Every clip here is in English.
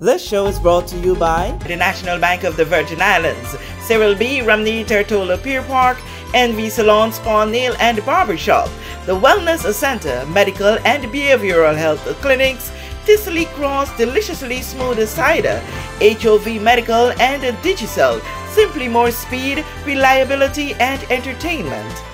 This show is brought to you by the National Bank of the Virgin Islands, Cyril B. Romney Tortola Pier Park, NV Salon Spa Nail and Barbershop, the Wellness Center, Medical and Behavioral Health Clinics, Thistly Cross Deliciously Smooth Cider, HOV Medical and Digicel, simply more speed, reliability and entertainment.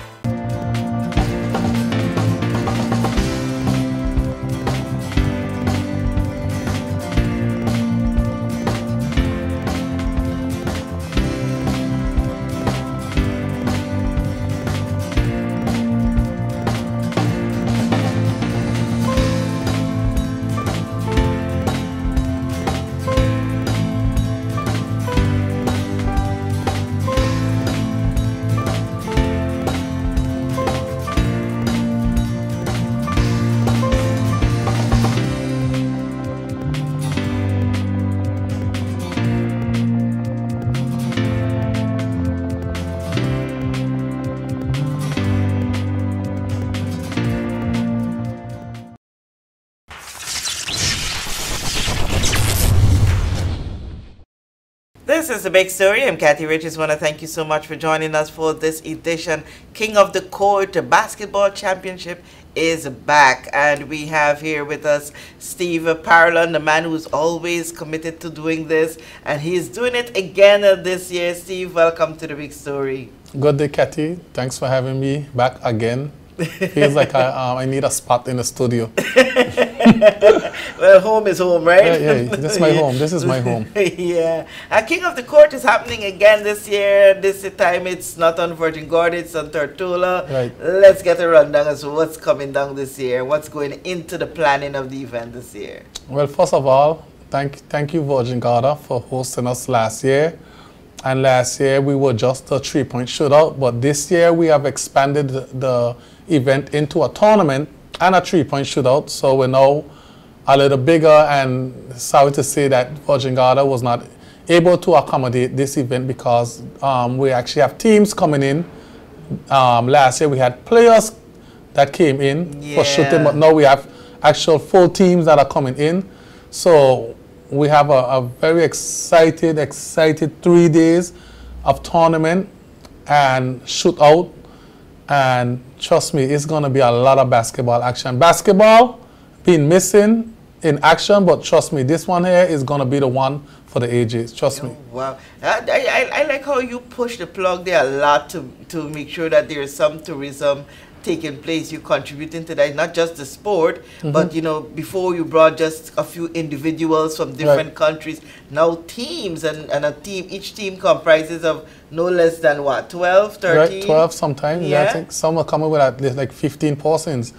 This is the big story. I'm Kathy Richards. want to thank you so much for joining us for this edition. King of the Court Basketball Championship is back, and we have here with us Steve Parlon, the man who's always committed to doing this, and he's doing it again this year. Steve, welcome to the big story. Good day, Kathy. Thanks for having me back again. Feels like I, um, I need a spot in the studio. well, home is home, right? Yeah, yeah. This is my home. This is my home. yeah. Uh, King of the Court is happening again this year. This time it's not on Virgin Gorda, it's on Tortola. Right. Let's get a rundown as to what's coming down this year, what's going into the planning of the event this year. Well, first of all, thank, thank you, Virgin Gorda, for hosting us last year. And last year we were just a three-point shootout, but this year we have expanded the event into a tournament and a three-point shootout. So we're now a little bigger and sorry to say that Virgin Gorda was not able to accommodate this event because um, we actually have teams coming in. Um, last year we had players that came in yeah. for shooting, but now we have actual full teams that are coming in. So we have a, a very excited, excited three days of tournament and shootout and trust me, it's going to be a lot of basketball action. Basketball been missing in action, but trust me, this one here is going to be the one for the ages. Trust oh, me. Wow. I, I, I like how you push the plug there a lot to, to make sure that there is some tourism taking place, you're contributing to that, not just the sport, mm -hmm. but you know, before you brought just a few individuals from different right. countries, now teams and, and a team, each team comprises of no less than what, 12, 13? Right, 12 sometimes. Yeah. yeah I think some are coming with at least like 15 persons.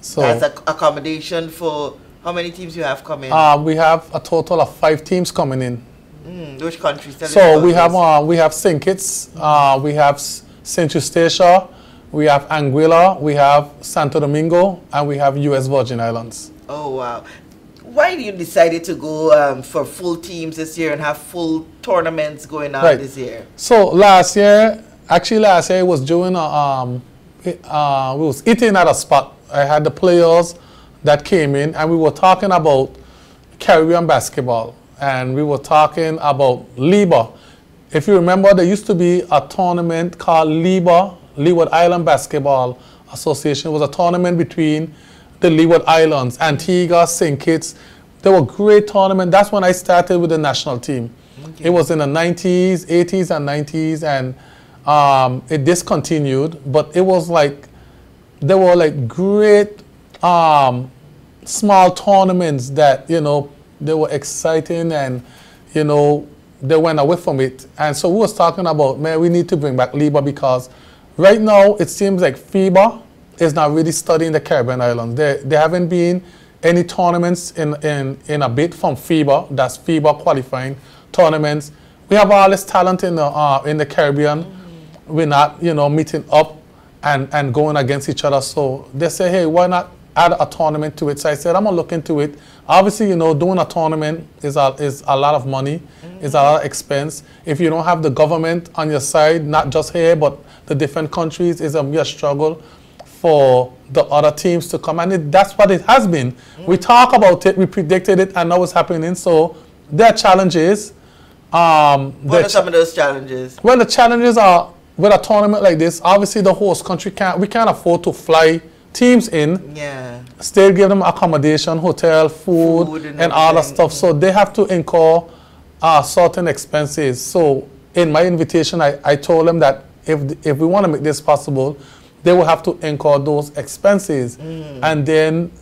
So That's a accommodation for how many teams you have coming? Uh, we have a total of five teams coming in. Mm, which countries? so we have uh, we have St. Kitts, uh, we have St. Eustatia, we have Anguilla, we have Santo Domingo, and we have U.S. Virgin Islands. Oh, wow. Why did you decided to go um, for full teams this year and have full tournaments going on right. this year? So last year, actually last year, I was doing a, um, uh, we was eating at a spot. I had the players that came in, and we were talking about Caribbean basketball, and we were talking about LIBA. If you remember, there used to be a tournament called LIBA Leeward Island Basketball Association. It was a tournament between the Leeward Islands, Antigua, St. Kitts. They were great tournament. That's when I started with the national team. Okay. It was in the 90s, 80s and 90s, and um, it discontinued. But it was like, there were like great um, small tournaments that, you know, they were exciting and, you know, they went away from it. And so we was talking about, man, we need to bring back LIBA because Right now, it seems like FIBA is not really studying the Caribbean islands. There, there haven't been any tournaments in, in, in a bit from FIBA, that's FIBA qualifying tournaments. We have all this talent in the, uh, in the Caribbean. Mm -hmm. We're not, you know, meeting up and, and going against each other. So they say, hey, why not add a tournament to it? So I said, I'm going to look into it. Obviously, you know, doing a tournament is a, is a lot of money, mm -hmm. is a lot of expense. If you don't have the government on your side, not just here, but the different countries is a real struggle for the other teams to come. And it, that's what it has been. Mm. We talk about it, we predicted it, and now it's happening. So there are challenges. Um, what are some of those challenges? Well, the challenges are with a tournament like this. Obviously, the host country can't. We can't afford to fly teams in. Yeah. Still give them accommodation, hotel, food, food and, and all that stuff. So they have to incur uh, certain expenses. So in my invitation, I, I told them that if if we want to make this possible, they will have to incur those expenses. Mm. And then,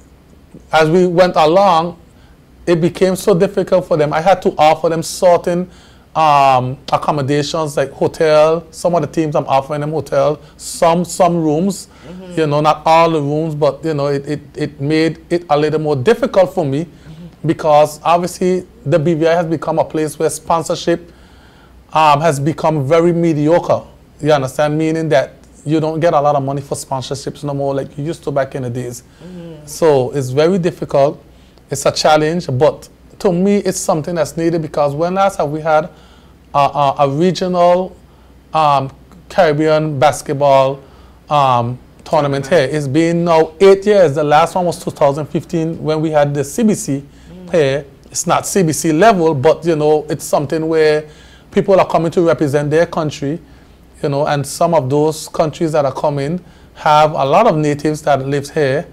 as we went along, it became so difficult for them. I had to offer them certain um, accommodations like hotel. Some of the teams I'm offering them hotel, some some rooms. Mm-hmm. You know, not all the rooms, but you know, it, it, it made it a little more difficult for me mm-hmm. because obviously the BVI has become a place where sponsorship um, has become very mediocre. You understand? Meaning that you don't get a lot of money for sponsorships no more like you used to back in the days. Mm-hmm. So it's very difficult. It's a challenge, but to me, it's something that's needed because when last have we had a, a, a regional um, Caribbean basketball um, tournament here? It's been now eight years. The last one was 2015 when we had the CBC mm. here. It's not CBC level, but you know, it's something where people are coming to represent their country, you know, and some of those countries that are coming have a lot of natives that live here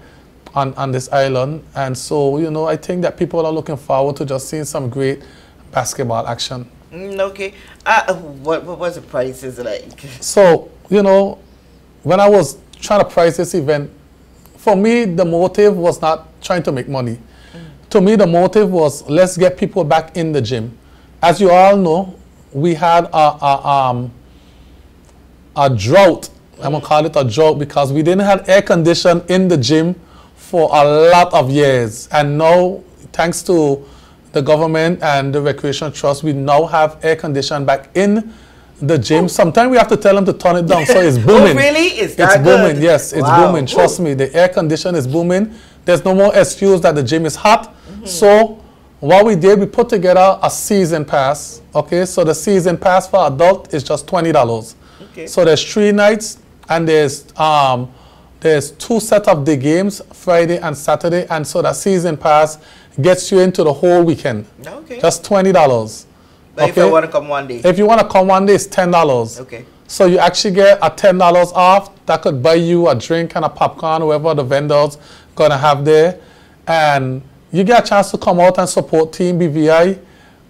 on, on this island. And so, you know, I think that people are looking forward to just seeing some great basketball action. Mm, okay. Uh, what, what was the prices like? So, you know, when I was trying to price this event, for me, the motive was not trying to make money. Mm. To me, the motive was let's get people back in the gym. As you all know, we had a, a, um, a drought. I'm going to call it a drought because we didn't have air condition in the gym for a lot of years. And now, thanks to the government and the Recreation Trust, we now have air condition back in the gym. Sometimes we have to tell them to turn it down. So it's oh, booming. oh, really? Is that It's, it's booming. Yes, it's wow. booming. Trust Ooh. me. The air condition is booming. There's no more excuse that the gym is hot. Mm -hmm. So what we did, we put together a season pass. Okay, so the season pass for adult is just twenty dollars. Okay. So there's three nights and there's um, there's two set of the games, Friday and Saturday, and so the season pass gets you into the whole weekend. Okay. Just twenty dollars. okay? if I want to come one day. If you want to come one day, it's ten dollars. Okay. So you actually get a ten dollars off. That could buy you a drink and a popcorn, whoever the vendors gonna have there, and you get a chance to come out and support Team BVI.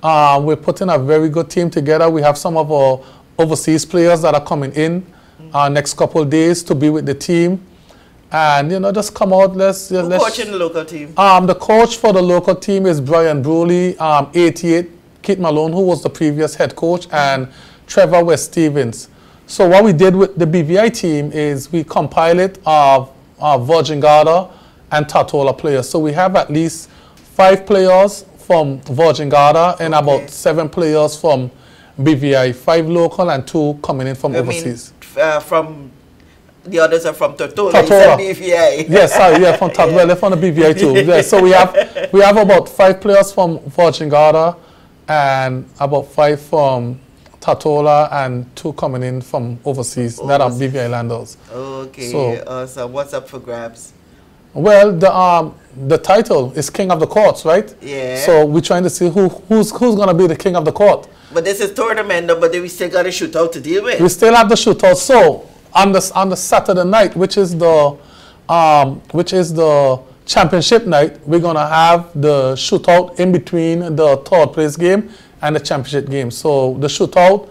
Uh, we're putting a very good team together. We have some of our overseas players that are coming in uh, next couple of days to be with the team and you know just come out. Let's. Who let's coaching the local team? Um, the coach for the local team is Brian Brewley, um, 88, Kit Malone, who was the previous head coach, and Trevor West Stevens. So what we did with the BVI team is we compiled it of uh, Virgin Gorda and Tortola players. So we have at least five players from Virgin Gorda and okay. about seven players from BVI, five local and two coming in from I overseas. Mean, uh, from the others are from Tortola. Tortola. BVI. yes, sorry, yeah, from Tortola. yeah. they're from the BVI too. Yeah, so we have we have about five players from Virgin Gorda and about five from Tortola and two coming in from overseas, that are BVI landers. Okay, so, awesome. What's up for grabs? Well, the um the title is King of the Courts, right? Yeah. So we're trying to see who who's who's gonna be the King of the Court. But this is tournament, but we still got a shootout to deal with. We still have the shootout. So on the, on the Saturday night, which is the, um, which is the championship night, we're going to have the shootout in between the third place game and the championship game. So the shootout,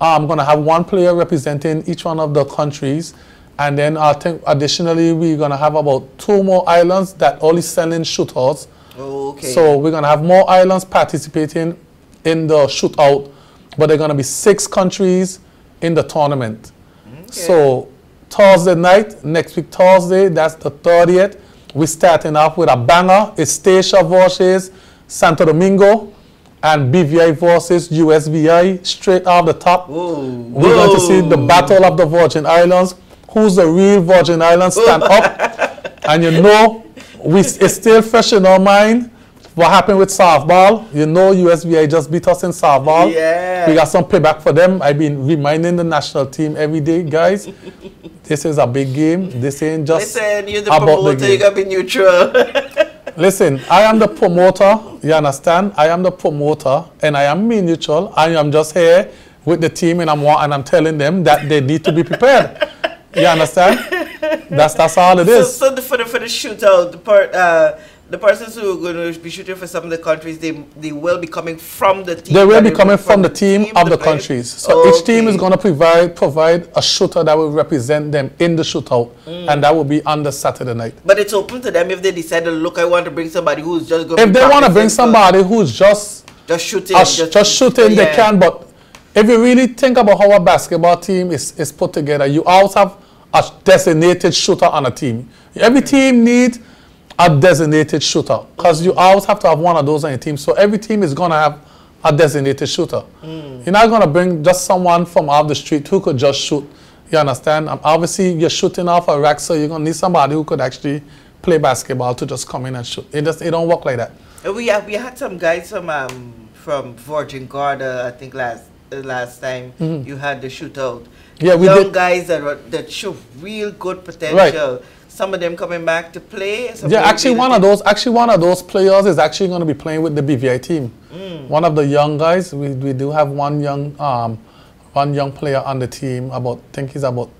I'm going to have one player representing each one of the countries. And then I think additionally, we're going to have about two more islands that only send in shootouts. Oh, okay. So we're going to have more islands participating in the shootout, but there are going to be six countries in the tournament. So Thursday night, next week Thursday, that's the 30th, we're starting off with a banger. It's Statia versus Santo Domingo and BVI versus USVI straight off the top. Whoa, We're going to see the battle of the Virgin Islands. Who's the real Virgin Islands? Stand up. and you know, we, it's still fresh in our mind what happened with softball? You know USVI just beat us in softball. Yeah. We got some payback for them. I've been reminding the national team every day, guys. this is a big game. This ain't just Listen, you're the about promoter, the game. you gotta be neutral. Listen, I am the promoter. You understand? I am the promoter, and I am me neutral. I am just here with the team, and I'm and I'm telling them that they need to be prepared. You understand? That's that's all it is. So, so the, for the for the shootout, the part. Uh, the persons who are going to be shooting for some of the countries, they they will be coming from the team. They will be coming from, from the team, team of the, the countries. So okay. each team is going to provide provide a shooter that will represent them in the shootout, mm. and that will be on the Saturday night. But it's open to them if they decide, look, I want to bring somebody who's just going. If they want to bring somebody who's just just shooting, just, just, shooting, yeah. they can. But if you really think about how a basketball team is is put together, you always have a designated shooter on a team. Every team needs a designated shooter because you always have to have one of those on your team. So every team is going to have a designated shooter. Mm. You're not going to bring just someone from off the street who could just shoot. You understand? Um, obviously, you're shooting off a rack, so you're going to need somebody who could actually play basketball to just come in and shoot. It just it don't work like that. We have, we had some guys from um, from Virgin Gorda, I think last uh, last time mm -hmm. you had the shootout. Yeah, we Young did. guys that that show real good potential. Right some of them coming back to play. Yeah, actually one of those actually one of those players is actually going to be playing with the BVI team. Mm. One of the young guys, we, we do have one young um, one young player on the team. About I think he's about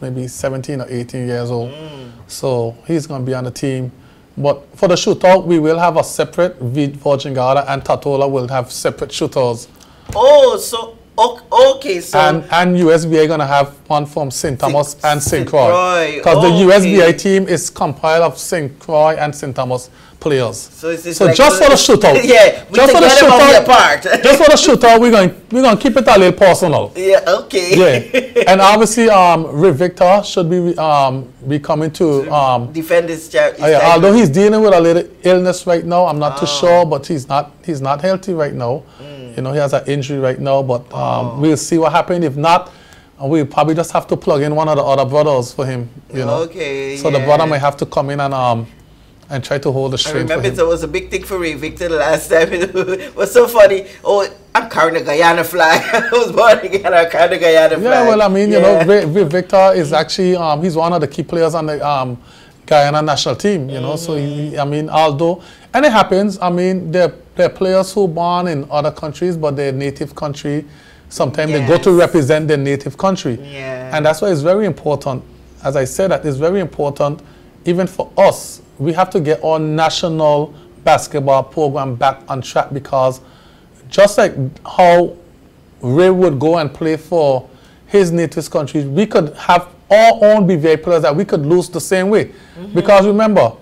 maybe 17 or 18 years old. Mm. So he's going to be on the team. But for the shootout, we will have a separate Virgin Gorda and Tortola will have separate shooters. Oh, so Okay, so and and USVI gonna have one from St. Thomas and St. Croix because the USVI team is compiled of St. Croix and St. Thomas players. So, so like just for the shootout, yeah, just for the shootout, apart. just for the shootout, we're going we're going to keep it a little personal. Yeah, okay. Yeah, and obviously, um, Rick Victor should be um be coming to um defend his, his uh, yeah, although he's dealing with a little illness right now, I'm not oh. too sure, but he's not he's not healthy right now. Mm. You know, he has an injury right now, but um, oh. we'll see what happens. If not, we'll probably just have to plug in one of the other brothers for him. You know, okay. So yeah. the brother might have to come in and um and try to hold the string. I remember it was a big thing for Ray Victor the last time. it was so funny. Oh, I'm carrying a Guyana flag. I was born again. I carried a Guyana flag. Yeah, well, I mean, yeah. you know, Ray, Ray Victor is actually um, he's one of the key players on the um, Guyana national team. You know, mm -hmm. so he, I mean, although and it happens. I mean, there, there are players who born in other countries, but their native country, sometimes yes. they go to represent their native country. Yeah. And that's why it's very important. As I said, that it's very important, even for us, we have to get our national basketball program back on track because just like how Ray would go and play for his native country, we could have our own BVI players that we could lose the same way. Mm -hmm. Because remember,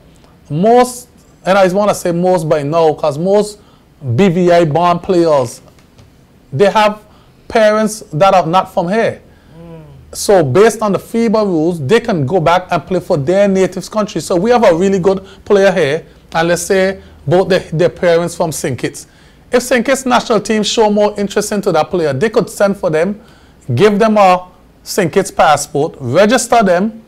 most and I just want to say most by now because most BVI born players, they have parents that are not from here. Mm. So based on the FIBA rules, they can go back and play for their native country. So we have a really good player here, and let's say both the, their parents from St. Kitts. If St. Kitts national team show more interest into that player, they could send for them, give them a St. Kitts passport, register them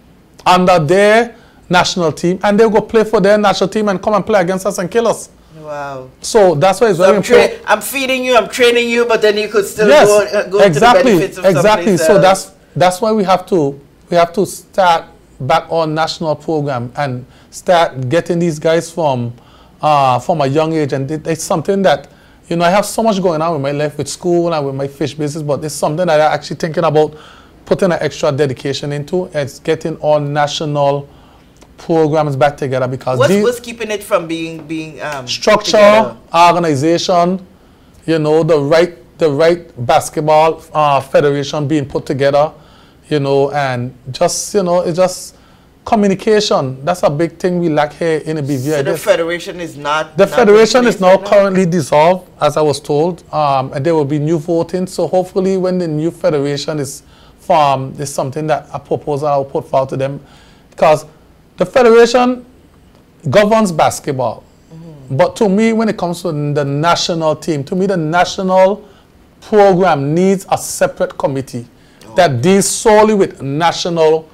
under their national team and they'll go play for their national team and come and play against us and kill us. Wow. So that's why it's so very I'm important. I'm feeding you, I'm training you, but then you could still yes, go, uh, go exactly, to the benefits of Exactly. So that's that's why we have to we have to start back on national program and start getting these guys from uh, from a young age and it, it's something that you know I have so much going on with my life with school and with my fish business but it's something that I'm actually thinking about putting an extra dedication into. It's getting on national programs back together because what's, what's keeping it from being being um, structure, organization, you know, the right the right basketball uh, federation being put together, you know, and just you know, it's just communication. That's a big thing we lack here in the BVI. So the federation is not. The not federation is now currently dissolved, as I was told, um, and there will be new voting. So hopefully, when the new federation is formed, is something that a proposal I'll put forward to them, because the federation governs basketball. Mm -hmm. But to me, when it comes to the national team, to me, the national program needs a separate committee oh. that deals solely with national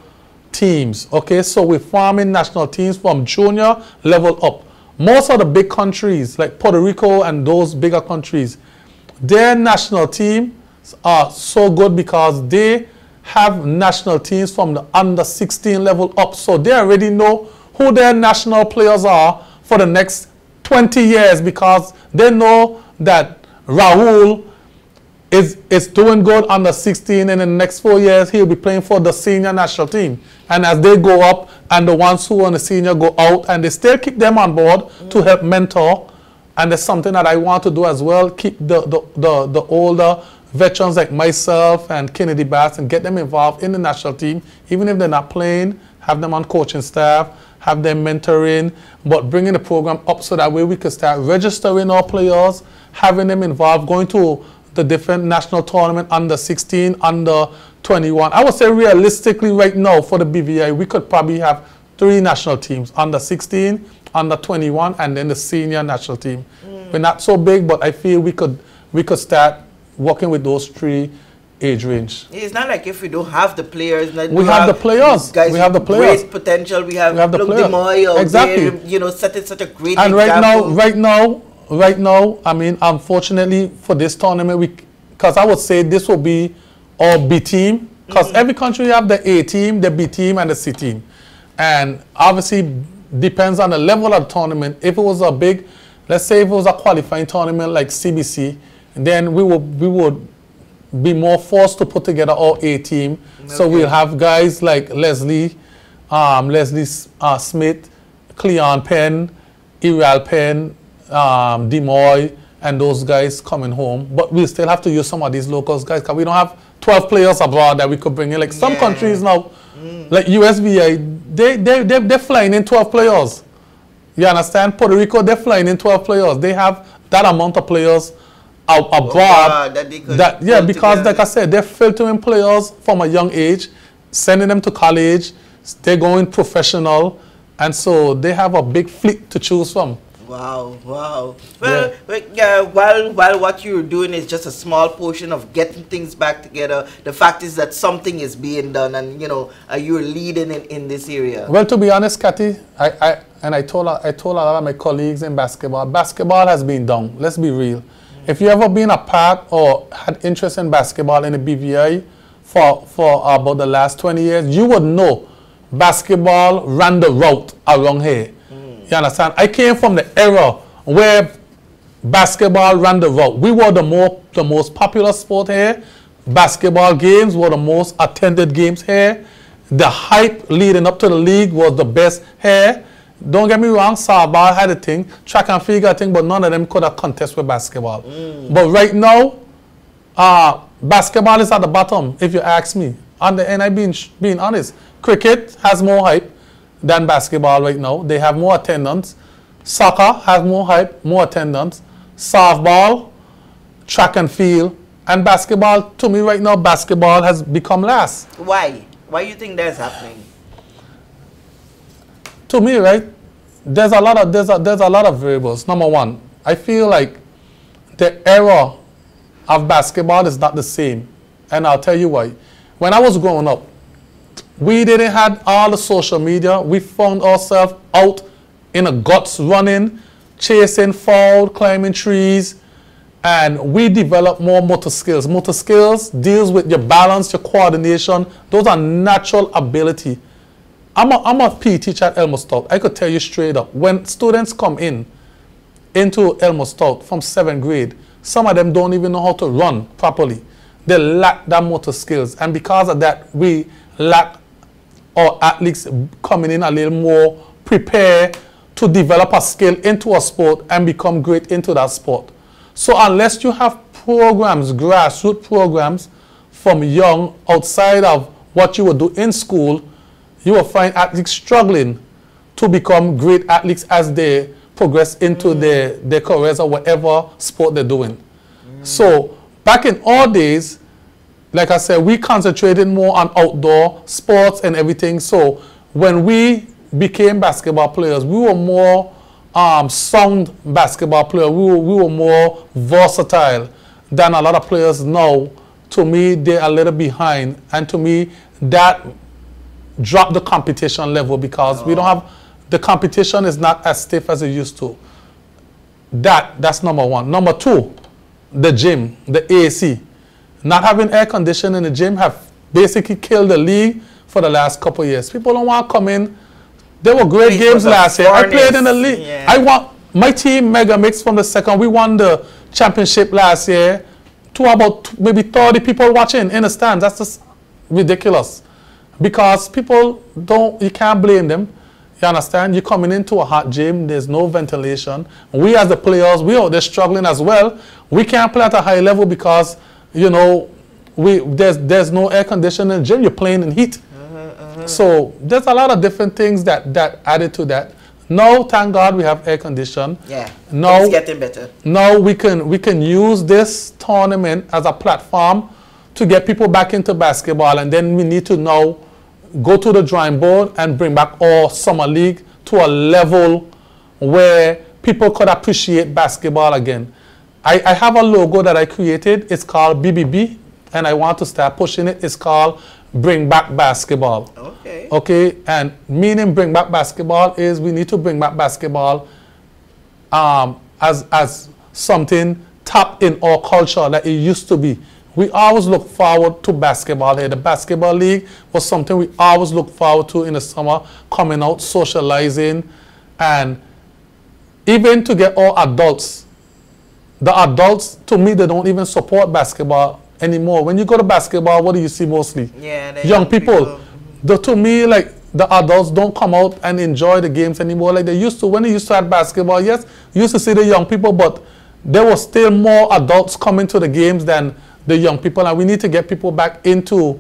teams. Okay, so we're forming national teams from junior level up. Most of the big countries, like Puerto Rico and those bigger countries, their national teams are so good because they have national teams from the under 16 level up. So they already know who their national players are for the next 20 years because they know that Rahul is, is doing good under 16 and in the next four years he'll be playing for the senior national team. And as they go up and the ones who are the senior go out and they still keep them on board mm. to help mentor. And there's something that I want to do as well, keep the, the, the, the older veterans like myself and Kennedy Bass and get them involved in the national team, even if they're not playing, have them on coaching staff, have them mentoring, but bringing the program up so that way we can start registering our players, having them involved, going to the different national tournament under 16, under 21. I would say realistically right now for the BVI, we could probably have three national teams, under 16, under 21, and then the senior national team. Mm. We're not so big, but I feel we could, we could start working with those three age range. It's not like if we don't have the players. Like we, have, have, the players. Guys we have the players. Great potential. We have, we have the players. Exactly. There, you know, setting such a great and example. right now, right now, right now, I mean, unfortunately for this tournament, we, because I would say this will be our B team, because mm -hmm. every country have the A team, the B team, and the C team, and obviously depends on the level of the tournament. If it was a big, let's say if it was a qualifying tournament like CBC, then we will we would be more forced to put together our A team. Okay. So we'll have guys like Leslie, um, Leslie uh, Smith, Cleon Penn, Irial Penn, um, Demoy, and those guys coming home. But we still have to use some of these locals guys because we don't have 12 players abroad that we could bring in. Like some yeah. countries now, mm. like USVI, they, they, they, they're flying in 12 players. You understand? Puerto Rico, they're flying in 12 players. They have that amount of players abroad. that, that yeah, because together. like I said, they're filtering players from a young age, sending them to college. They're going professional, and so they have a big fleet to choose from. Wow, wow. Well, yeah. while while what you're doing is just a small portion of getting things back together, the fact is that something is being done, and you know uh, you're leading in, in this area. Well, to be honest, Kathy, I, I and I told I told a lot of my colleagues in basketball, basketball has been done. Let's be real. If you ever been a part or had interest in basketball in the BVI for, for about the last 20 years, you would know basketball ran the route around here. Mm. You understand? I came from the era where basketball ran the route. We were the, more, the most popular sport here. Basketball games were the most attended games here. The hype leading up to the league was the best here. Don't get me wrong, softball had a thing, track and field had a thing, but none of them could have contest with basketball. Mm. But right now, uh, basketball is at the bottom, if you ask me. And, the, and I being, being honest, cricket has more hype than basketball right now. They have more attendance. Soccer has more hype, more attendance. Softball, track and field, and basketball, to me right now, basketball has become last. Why? Why do you think that's happening? To me, right, there's a lot of there's a, there's a lot of variables. Number one, I feel like the era of basketball is not the same, and I'll tell you why. When I was growing up, we didn't have all the social media. We found ourselves out in the guts running, chasing fall, climbing trees, and we develop more motor skills. Motor skills deals with your balance, your coordination. Those are natural ability I'm a, I'm a PE teacher at Elmore Stoutt. I could tell you straight up, when students come in into Elmore Stoutt from seventh grade, some of them don't even know how to run properly. They lack that motor skills. And because of that, we lack our athletes coming in a little more prepared to develop a skill into a sport and become great into that sport. So unless you have programs, grassroots programs from young outside of what you would do in school, you will find athletes struggling to become great athletes as they progress into mm. their, their careers or whatever sport they're doing. Mm. So back in our days, like I said, we concentrated more on outdoor sports and everything. So when we became basketball players, we were more um, sound basketball players. We were, we were more versatile than a lot of players now. To me, they're a little behind. And to me, that drop the competition level because oh. we don't have, the competition is not as stiff as it used to. That, that's number one. Number two, the gym, the AC. Not having air conditioning in the gym have basically killed the league for the last couple years. People don't want to come in They were great games last year. I played in the league. Yeah. I want my team Mega Mix from the second. We won the championship last year. To about maybe 30 people watching in the stands. That's just ridiculous. Because people don't, you can't blame them. You understand? You're coming into a hot gym, there's no ventilation. We as the players, we are they're struggling as well. We can't play at a high level because, you know, we there's there's no air conditioning in the gym, you're playing in heat. Mm-hmm. So there's a lot of different things that, that added to that. Now, thank God we have air condition. Yeah. No. It's getting better. Now we can we can use this tournament as a platform to get people back into basketball, and then we need to now go to the drawing board and bring back all summer league to a level where people could appreciate basketball again. I, I have a logo that I created. It's called BBB, and I want to start pushing it. It's called Bring Back Basketball. Okay. Okay, and meaning bring back basketball is we need to bring back basketball um, as, as something top in our culture that it used to be. We always look forward to basketball here. The basketball league was something we always look forward to in the summer, coming out, socializing, and even to get all adults. The adults, to me, they don't even support basketball anymore. When you go to basketball, what do you see mostly? Yeah, the young people. The, to me, like the adults don't come out and enjoy the games anymore like they used to. When they used to have basketball, yes, you used to see the young people, but there was still more adults coming to the games than the young people, and we need to get people back into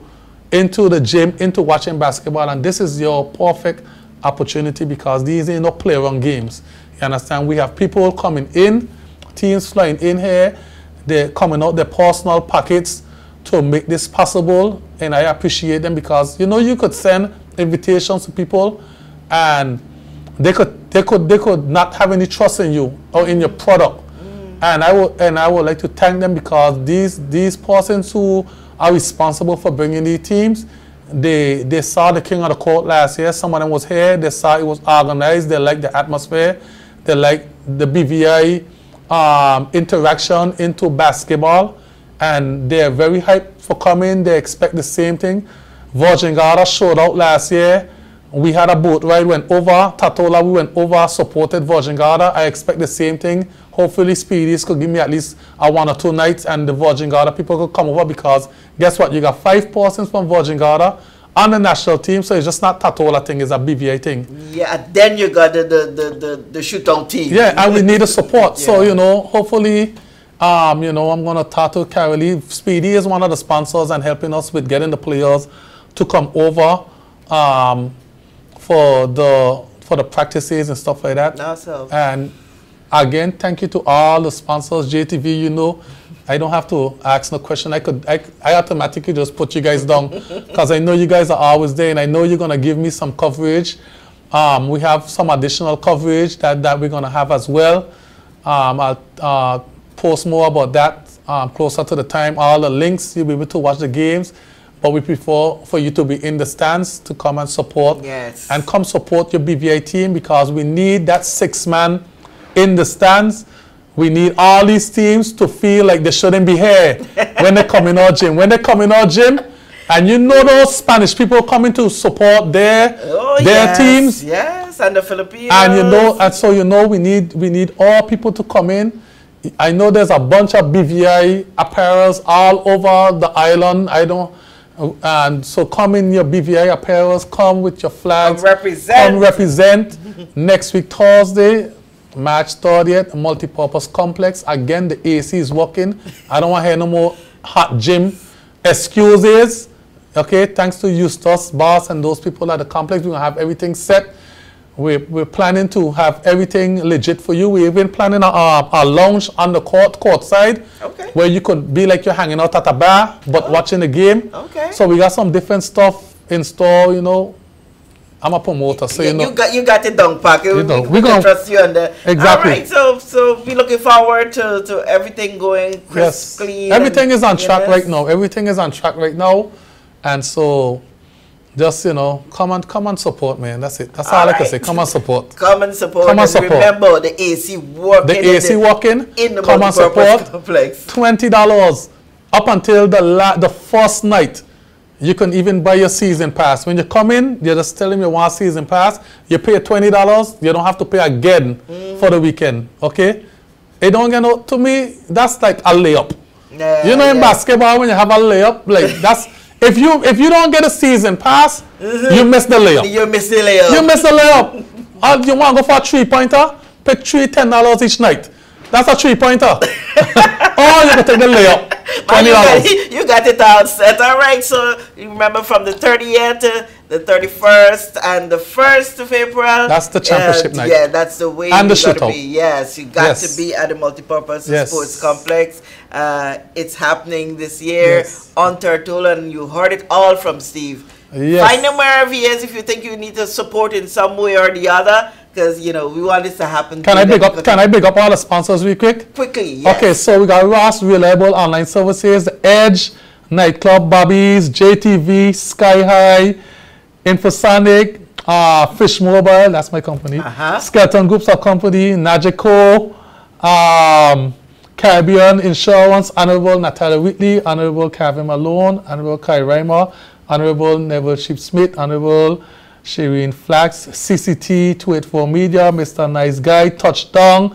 into the gym, into watching basketball, and this is your perfect opportunity because these ain't no play around games. You understand? We have people coming in, teams flying in here, they're coming out their personal pockets to make this possible, and I appreciate them because you know you could send invitations to people, and they could they could they could not have any trust in you or in your product, and I would and I would like to thank them because these these persons who are responsible for bringing these teams, they they saw the king of the court last year. Some of them was here. They saw it was organized. They like the atmosphere. They like the BVI um, interaction into basketball, and they're very hyped for coming. They expect the same thing. Virgin Gorda showed out last year. We had a boat ride, went over Tortola, we went over, supported Virgin Gorda. I expect the same thing. Hopefully, Speedies could give me at least a one or two nights, and the Virgin Gorda people could come over because guess what? You got five persons from Virgin Gorda on the national team, so it's just not Tortola thing, it's a BVI thing. Yeah, then you got the the the the, the shootout team. Yeah, and we need the support. So, you know, hopefully, um, you know, I'm going to talk to Carolee. Speedy is one of the sponsors and helping us with getting the players to come over um, for the for the practices and stuff like that. Also. And again, thank you to all the sponsors. JTV, you know, I don't have to ask no question. I could, I, I automatically just put you guys down because I know you guys are always there, and I know you're gonna give me some coverage. Um, we have some additional coverage that, that we're gonna have as well. Um, I'll uh, post more about that um, closer to the time. All the links you'll be able to watch the games, but we prefer for you to be in the stands to come and support Yes. and come support your BVI team because we need that six man in the stands. We need all these teams to feel like they shouldn't be here when they come in our gym. When they come in our gym, and you know those Spanish people coming to support their Oh, their yes, teams, Yes, and the Filipinos. and you know, and so you know, we need we need all people to come in. I know there's a bunch of BVI apparels all over the island. I don't, and so come in your BVI apparels. Come with your flags. Come represent. Come represent. Next week Thursday, March 30th, multipurpose complex. Again, the AC is working. I don't want to hear no more hot gym excuses. Okay, thanks to Eustace, boss, and those people at the complex, we're gonna have everything set. We're, we're planning to have everything legit for you. We're even planning a, a, a lounge on the court, court side, Okay. where you could be like you're hanging out at a bar, but oh. watching the game. Okay. So we got some different stuff in store, you know. I'm a promoter, so Yeah, you know. You got you got it down, Pack. We, know, we, we can gon- trust you on the Exactly. All right, so so we looking forward to, to everything going crisp, Yes. clean. Everything and- is on track yes. right now. Everything is on track right now. And so just, you know, come and come and support, man. That's it. That's all, All I can say. Come and support. Come and support. Come and and support. Remember the AC working. The in AC working. in the come and support. complex. Twenty dollars up until the la- the first night. You can even buy your season pass. When you come in, you just tell them you want season pass. You pay $20. You don't have to pay again mm. for the weekend. Okay? It don't get no, to me, that's like a layup. Yeah, you know in basketball when you have a layup, like that's if you if you don't get a season pass, mm-hmm. you miss the layup. You miss the layup. You miss the layup. you want to go for a three pointer? Pick three ten dollars each night. That's a three pointer. oh, you can take the layup. $20. You got, you got it all set. All right. So you remember from the 30th to the 31st and the 1st of April. That's the championship uh, night. Yeah, that's the way and you the got to be. Yes, you got yes. to be at the multipurpose yes. sports complex. Uh, it's happening this year yes. on Tortola, and you heard it all from Steve. Yes. Find him wherever he is if you think you need to support in some way or the other because you know we want this to happen. Can I big up? Can I big up all the sponsors real quick? Quickly. Yes. Okay, so we got Ross Reliable Online Services, Edge, Nightclub Bobby's, JTV, Sky High, Infosonic, uh, Fish Mobile, that's my company. Uh-huh. Skeleton Groups of Company, Nagico, um, Caribbean Insurance, Honorable Natalio Wheatley, Honorable Kevin Malone, Honorable Kye Rymer, Honorable Neville Sheep Smith, Honorable Shereen Flax, CCT 284 Media, Mr. Nice Guy, Touchdown,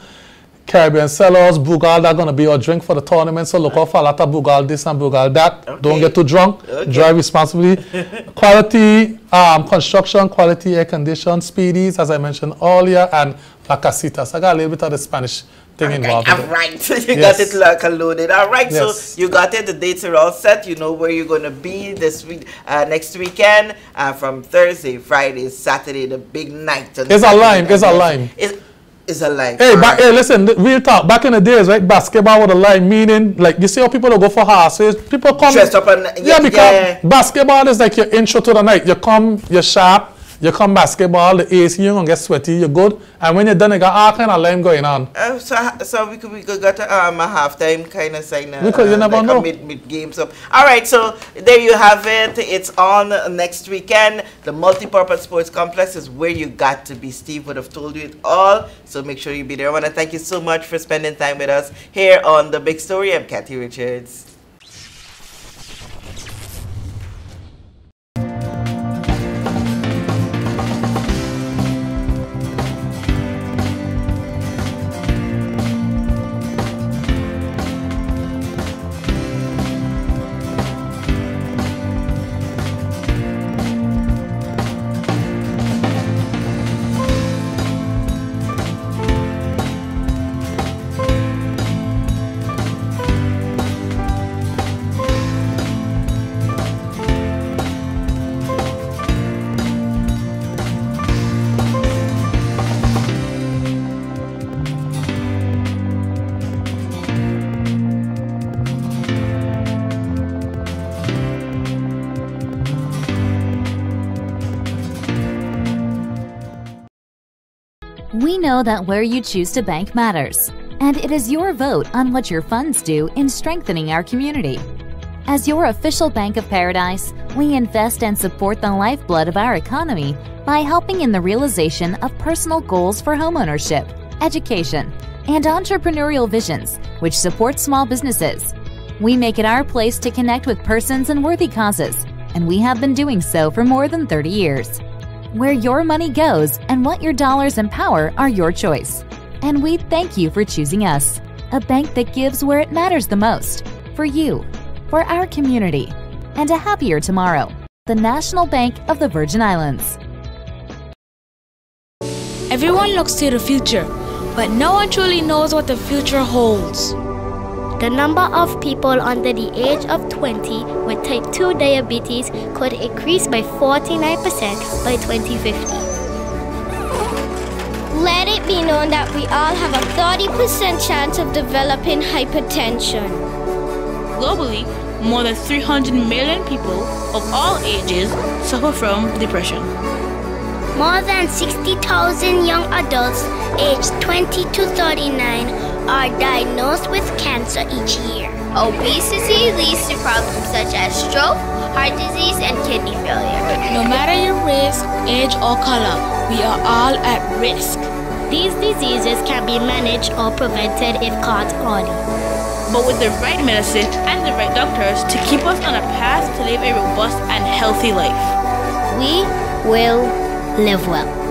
Caribbean Sellers, Bugal, that's going to be your drink for the tournament. So look out for a lot of Bugal this and Bugal that. Okay. Don't get too drunk. Okay. Drive responsibly. quality um, construction, quality air condition, speedies, as I mentioned earlier, and La Casita. So I got a little bit of the Spanish thing okay. involved. All right. you yes. got it like loaded. All right. Yes. So you got it. The dates are all set. You know where you're going to be this week, uh, next weekend, uh, from Thursday, Friday, Saturday, the big night. It's a lime. It's a lime. It's, is a line. Hey, ba- hey, listen, real talk. Back in the days, right, basketball with a line meaning like you see how people go for horses. People come dressed up and yeah, yeah because yeah. basketball is like your intro to the night. You come, you're sharp, you come basketball, the AC, you're going to get sweaty, you're good. And when you're done, you got all kind of lime going on. Uh, so, so we could, we could get a, um, a halftime kind of sign. Uh, because you never like know. Mid, mid games up. All right, so there you have it. It's on next weekend. The multi-purpose sports complex is where you got to be. Steve would have told you it all. So make sure you be there. I want to thank you so much for spending time with us here on The Big Story. I'm Kathy Richards. We know that where you choose to bank matters, and it is your vote on what your funds do in strengthening our community. As your official Bank of Paradise, we invest and support the lifeblood of our economy by helping in the realization of personal goals for homeownership, education, and entrepreneurial visions, which support small businesses. We make it our place to connect with persons and worthy causes, and we have been doing so for more than 30 years. Where your money goes and what your dollars empower are your choice. And we thank you for choosing us, a bank that gives where it matters the most for you, for our community, and a happier tomorrow. The National Bank of the Virgin Islands. Everyone looks to the future, but no one truly knows what the future holds. The number of people under the age of 20 with type 2 diabetes could increase by 49% by 2050. Let it be known that we all have a 30% chance of developing hypertension. Globally, more than 300 million people of all ages suffer from depression. More than 60,000 young adults aged 20 to 39 are diagnosed with cancer each year. Obesity leads to problems such as stroke, heart disease, and kidney failure. No matter your race, age, or color, we are all at risk. These diseases can be managed or prevented if caught early. but with the right medicine and the right doctors to keep us on a path to live a robust and healthy life. We will live well.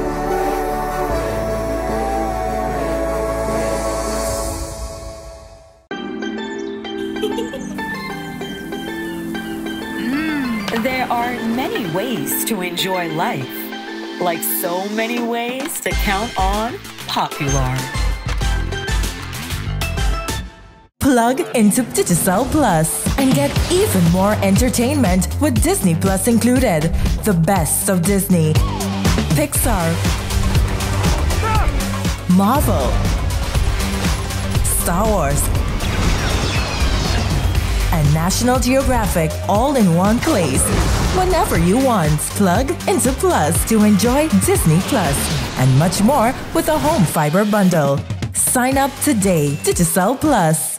Ways to enjoy life, like so many ways to count on popular. Plug into Digicel Plus and get even more entertainment with Disney Plus included. The best of Disney, Pixar, Marvel, Star Wars, and National Geographic all in one place. Whenever you want, plug into Plus to enjoy Disney Plus and much more with a home fiber bundle. Sign up today. To Digicel Plus.